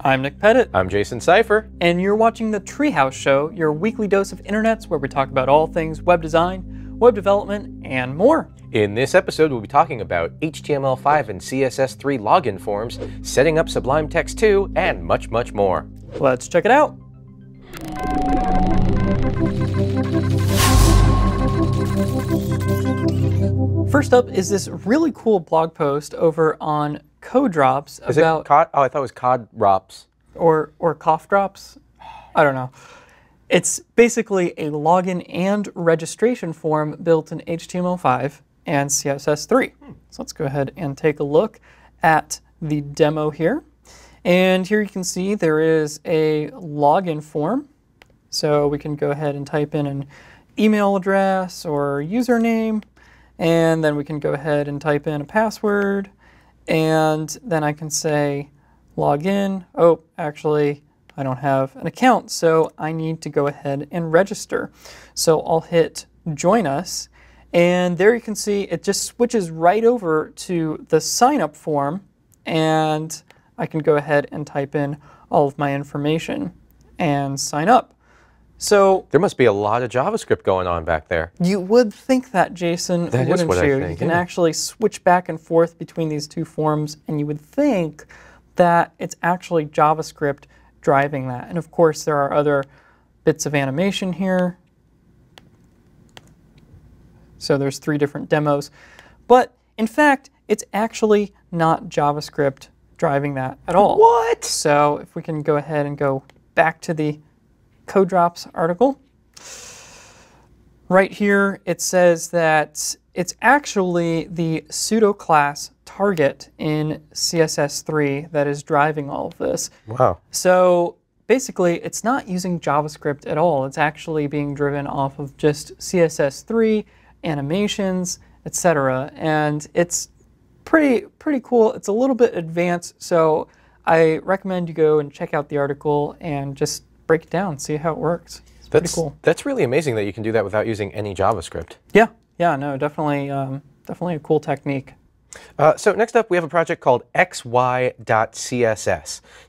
I'm Nick Pettit, I'm Jason Seifer. and you're watching The Treehouse Show, your weekly dose of internets where we talk about all things web design, web development, and more. In this episode, we'll be talking about HTML5 and CSS3 login forms, setting up Sublime Text 2, and much, much more. Let's check it out. First up is this really cool blog post over on Codrops Is about it cod? Oh, I thought it was cod rops. or or cough drops. I don't know. It's basically a login and registration form built in HTML5 and CSS3. Hmm. So let's go ahead and take a look at the demo here. And here you can see there is a login form. So we can go ahead and type in an email address or username, and then we can go ahead and type in a password, and then I can say log in. Oh, actually, I don't have an account, so I need to go ahead and register. So I'll hit join us, and there you can see it just switches right over to the sign up form, and I can go ahead and type in all of my information and sign up. So There must be a lot of JavaScript going on back there. you would think that, Jason, That wouldn't you? you can yeah. actually switch back and forth between these two forms, and you would think that it's actually JavaScript driving that. And of course, there are other bits of animation here. So there's three different demos. But in fact, it's actually not JavaScript driving that at all. What? So if we can go ahead and go back to the code drops article. Right here, it says that it's actually the pseudo class target in CSS3 that is driving all of this. Wow. So basically, it's not using JavaScript at all. It's actually being driven off of just CSS3, animations, etc. And it's pretty pretty cool. It's a little bit advanced, so I recommend you go and check out the article and just break it down, see how it works. It's That's, pretty cool. that's really amazing that you can do that without using any JavaScript. Yeah, yeah, no, definitely, um, definitely a cool technique. Uh, so next up, we have a project called xy.css.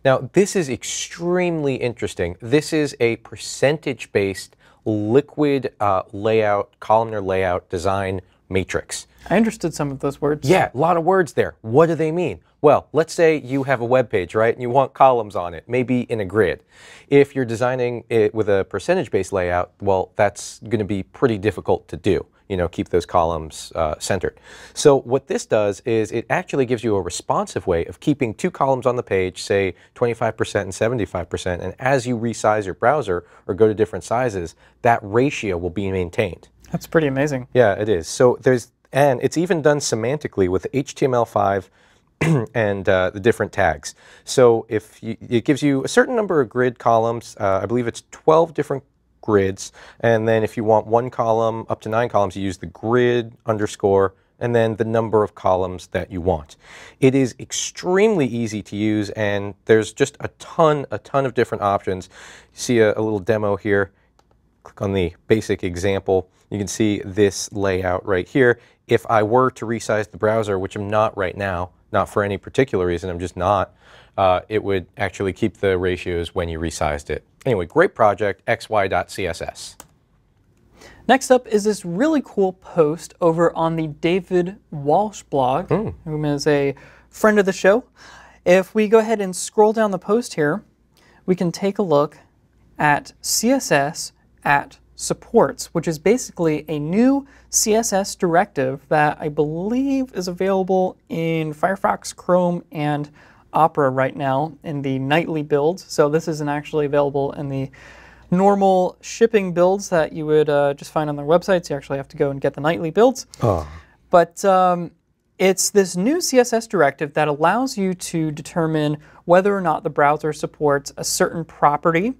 Now, this is extremely interesting. This is a percentage-based liquid uh, layout, columnar layout design matrix. I understood some of those words. Yeah, a lot of words there. What do they mean? Well, let's say you have a web page, right, and you want columns on it, maybe in a grid. If you're designing it with a percentage-based layout, well, that's going to be pretty difficult to do. You know, keep those columns uh, centered. So what this does is it actually gives you a responsive way of keeping two columns on the page, say 25% and 75%, and as you resize your browser or go to different sizes, that ratio will be maintained. That's pretty amazing. Yeah, it is. So there's, and it's even done semantically with HTML5 and uh, the different tags. So if you, it gives you a certain number of grid columns, uh, I believe it's 12 different grids, and then if you want one column up to nine columns, you use the grid underscore and then the number of columns that you want. It is extremely easy to use, and there's just a ton, a ton of different options. You see a, a little demo here click on the basic example, you can see this layout right here. If I were to resize the browser, which I'm not right now, not for any particular reason, I'm just not, uh, it would actually keep the ratios when you resized it. Anyway, great project, xy.css. Next up is this really cool post over on the David Walsh blog, whom is a friend of the show. If we go ahead and scroll down the post here, we can take a look at CSS at supports, which is basically a new CSS directive that I believe is available in Firefox, Chrome, and Opera right now in the nightly builds. So this isn't actually available in the normal shipping builds that you would uh, just find on their websites. You actually have to go and get the nightly builds. But um, it's this new CSS directive that allows you to determine whether or not the browser supports a certain property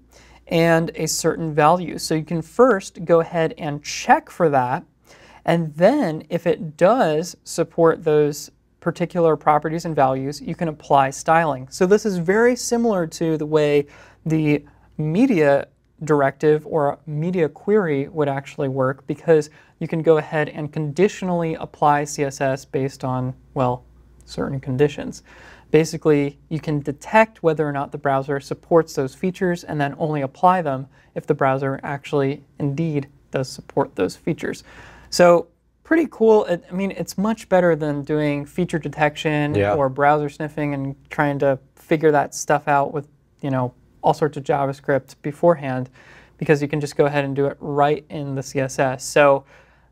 and a certain value. So you can first go ahead and check for that. And then if it does support those particular properties and values, you can apply styling. So this is very similar to the way the media directive or media query would actually work because you can go ahead and conditionally apply CSS based on, well, certain conditions. Basically, you can detect whether or not the browser supports those features and then only apply them if the browser actually indeed does support those features. So pretty cool. It, I mean, it's much better than doing feature detection Yeah. or browser sniffing and trying to figure that stuff out with, you know, all sorts of JavaScript beforehand because you can just go ahead and do it right in the CSS. So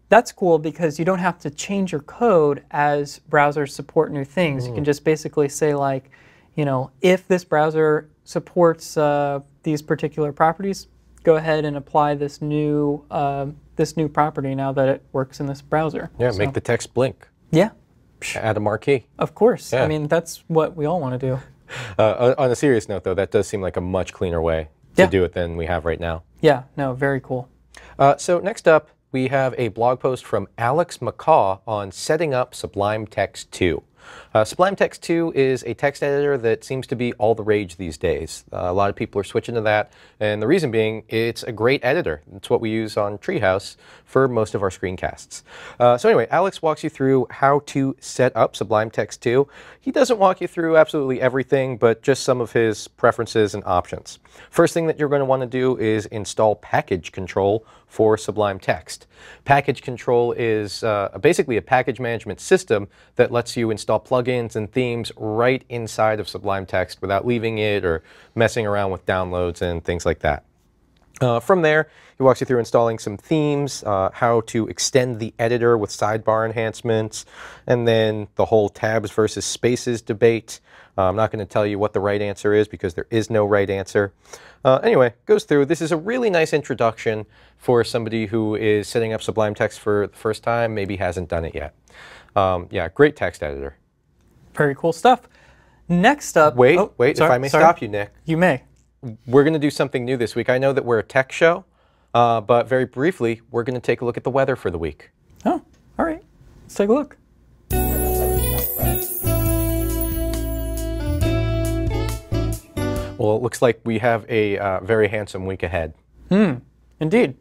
that's cool because you don't have to change your code as browsers support new things. You can just basically say like, you know, if this browser supports uh, these particular properties, go ahead and apply this new uh, this new property now that it works in this browser. Yeah, So- make the text blink. yeah, Add a marquee. of course. Yeah. I mean, that's what we all want to do. Uh, on a serious note, though, that does seem like a much cleaner way to Yeah. do it than we have right now. Yeah, no, very cool. Uh, so next up, we have a blog post from Alex MacCaw on setting up Sublime Text 2. Uh, Sublime Text 2 is a text editor that seems to be all the rage these days. Uh, a lot of people are switching to that, and the reason being, it's a great editor. It's what we use on Treehouse for most of our screencasts. Uh, so anyway, Alex walks you through how to set up Sublime Text 2. He doesn't walk you through absolutely everything, but just some of his preferences and options. First thing that you're going to want to do is install package control for Sublime Text. Package control is uh, basically a package management system that lets you install plugins and themes right inside of Sublime Text without leaving it or messing around with downloads and things like that. Uh, from there, he walks you through installing some themes, uh, how to extend the editor with sidebar enhancements, and then the whole tabs versus spaces debate. Uh, I'm not going to tell you what the right answer is because there is no right answer. Uh, anyway, goes through. This is a really nice introduction for somebody who is setting up Sublime Text for the first time, maybe hasn't done it yet. Um, yeah, great text editor. Very cool stuff. Next up, Wait, oh, wait, sorry, if I may sorry. stop you, Nick. You may. we're going to do something new this week. I know that we're a tech show, uh, but very briefly, we're going to take a look at the weather for the week. Oh, all right. Let's take a look. Well, it looks like we have a uh, very handsome week ahead. Hmm, Indeed.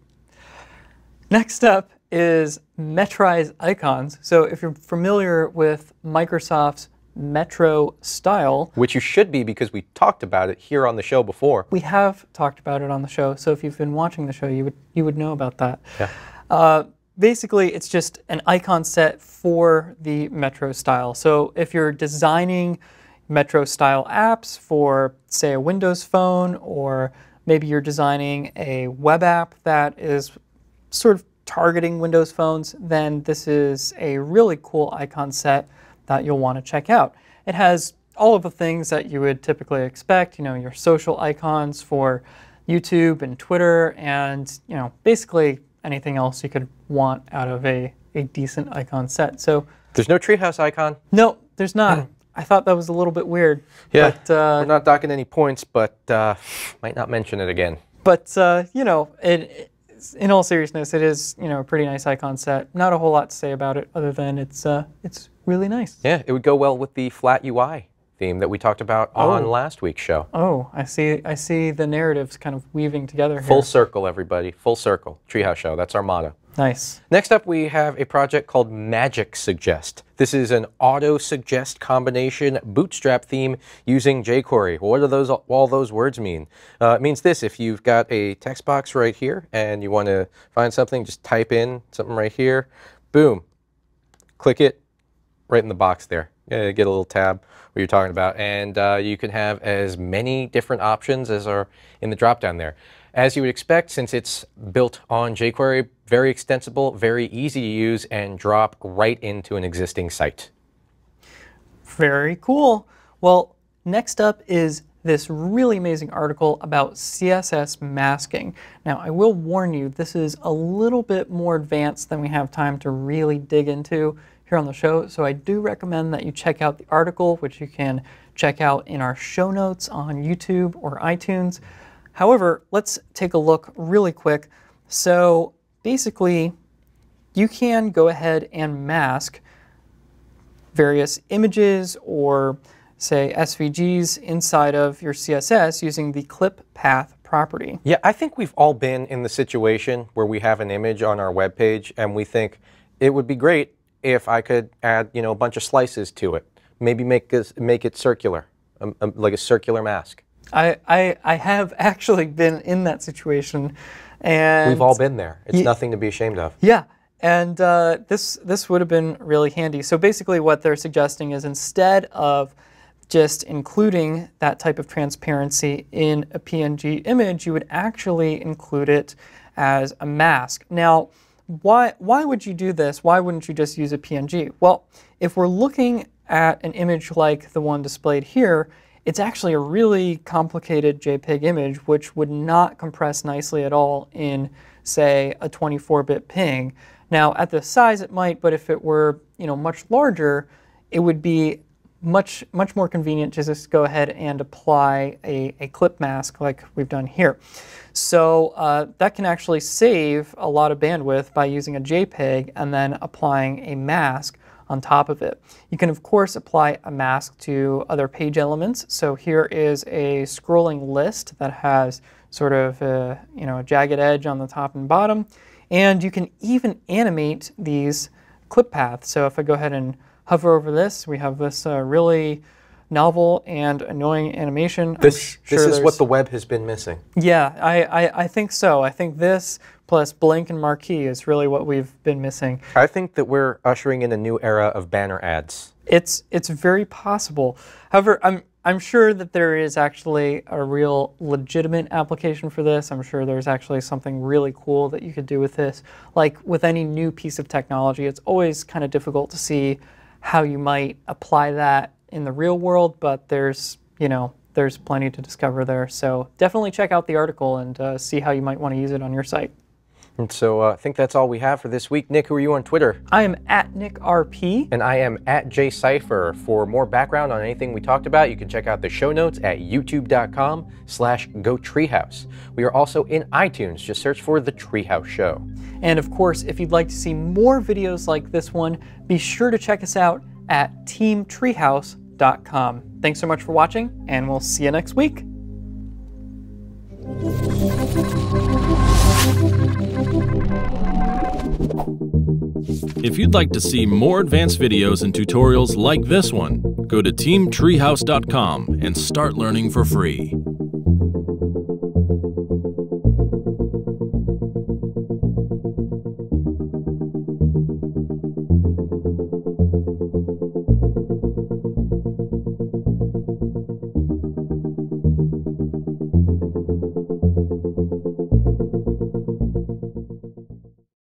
Next up is Metrize icons. So if you're familiar with Microsoft's Metro style, Which you should be because we talked about it here on the show before. we have talked about it on the show. So if you've been watching the show, you would you would know about that. Yeah. Uh, basically, it's just an icon set for the Metro style. So if you're designing Metro style apps for, say, a Windows phone, or maybe you're designing a web app that is sort of targeting Windows phones, then this is a really cool icon set that you'll want to check out. It has all of the things that you would typically expect, you know, your social icons for YouTube and Twitter, and, you know, basically anything else you could want out of a, a decent icon set. So, There's no treehouse icon. no, there's not. I thought that was a little bit weird. Yeah. But, uh, we're not docking any points, but uh, might not mention it again. But uh, you know, it, in all seriousness, it is you know a pretty nice icon set. Not a whole lot to say about it other than it's uh, it's really nice. Yeah, it would go well with the flat UI theme that we talked about on Oh. last week's show. Oh, I see. I see the narratives kind of weaving together here. Full circle, everybody. Full circle. Treehouse show. That's our motto. Nice. Next up, we have a project called Magic Suggest. This is an auto suggest combination bootstrap theme using jQuery. What do those all those words mean? Uh, it means this: if you've got a text box right here and you want to find something, just type in something right here. Boom, click it right in the box there. Yeah, get a little tab what you're talking about, and uh, you can have as many different options as are in the drop-down there. As you would expect, since it's built on jQuery, very extensible, very easy to use, and drop right into an existing site. Very cool. Well, next up is this really amazing article about CSS masking. Now, I will warn you, this is a little bit more advanced than we have time to really dig into here on the show. So I do recommend that you check out the article, which you can check out in our show notes on YouTube or iTunes. However, let's take a look really quick. So basically, you can go ahead and mask various images or say SVGs inside of your CSS using the clip path property. Yeah, I think we've all been in the situation where we have an image on our web page and we think it would be great if I could add, you know, a bunch of slices to it. Maybe make this, make it circular, um, um, like a circular mask. I, I I have actually been in that situation, and We've all been there. It's nothing to be ashamed of. Yeah, and uh, this this would have been really handy. So basically, what they're suggesting is instead of just including that type of transparency in a PNG image, you would actually include it as a mask. Now, why why would you do this? Why wouldn't you just use a PNG? Well, if we're looking at an image like the one displayed here, it's actually a really complicated JPEG image, which would not compress nicely at all in, say, a 24-bit ping. Now, at this size, it might, but if it were, you know, much larger, it would be much much more convenient to just go ahead and apply a, a clip mask like we've done here. So uh, that can actually save a lot of bandwidth by using a JPEG and then applying a mask on top of it. You can of course apply a mask to other page elements. So here is a scrolling list that has sort of a, you know, a jagged edge on the top and bottom. And you can even animate these clip paths. So if I go ahead and hover over this, we have this uh, really novel and annoying animation. This, sure this is what the web has been missing. yeah, I, I, I think so. I think this plus Blink and Marquee is really what we've been missing. I think that we're ushering in a new era of banner ads. It's it's very possible. However, I'm I'm sure that there is actually a real legitimate application for this. I'm sure there's actually something really cool that you could do with this. Like with any new piece of technology, it's always kind of difficult to see how you might apply that in the real world, but there's, you know, there's plenty to discover there. So definitely check out the article and uh, see how you might want to use it on your site. And so uh, I think that's all we have for this week. Nick, who are you on Twitter? I am at NickRP. And I am at JSeifer. For more background on anything we talked about, you can check out the show notes at youtube.com slash gotreehouse. We are also in iTunes. Just search for The Treehouse Show. And of course, if you'd like to see more videos like this one, be sure to check us out at teamtreehouse.com. Thanks so much for watching, and we'll see you next week. If you'd like to see more advanced videos and tutorials like this one, go to teamtreehouse.com and start learning for free.